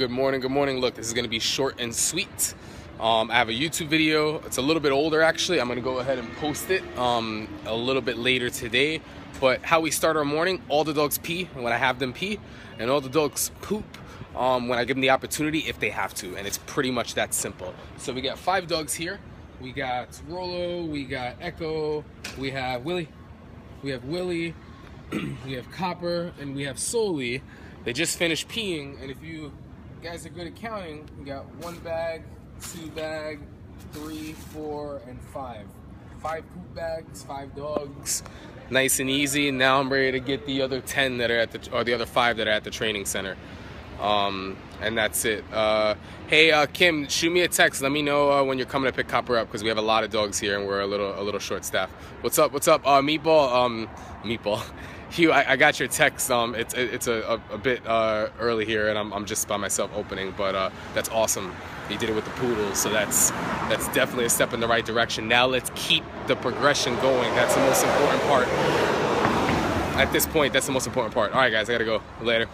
good morning, good morning. Look, this is gonna be short and sweet. Um, I have a YouTube video. It's a little bit older actually. I'm gonna go ahead and post it um, a little bit later today. But how we start our morning, all the dogs pee when I have them pee, and all the dogs poop um, when I give them the opportunity if they have to. And it's pretty much that simple. So we got five dogs here. We got Rolo, we got Echo, we have Willie, we have Willie, we have Copper, and we have Soli. They just finished peeing, and if you guys are good at counting, we got one bag, two bag, three, four, and five. Five poop bags, five dogs. Nice and easy. Now I'm ready to get the other 10 that are at the, or the other five that are at the training center. Um, and that's it. Uh, hey, uh, Kim, shoot me a text. Let me know uh, when you're coming to pick Copper up because we have a lot of dogs here and we're a little a little short staff. What's up? What's up? Uh, meatball. Um, meatball. Hugh, I, I, got your text. Um, it's it's a, a, a bit uh, early here, and I'm, I'm just by myself opening, but uh, that's awesome. He did it with the poodles, so that's that's definitely a step in the right direction. Now let's keep the progression going. That's the most important part. At this point, that's the most important part. All right, guys, I gotta go. Later.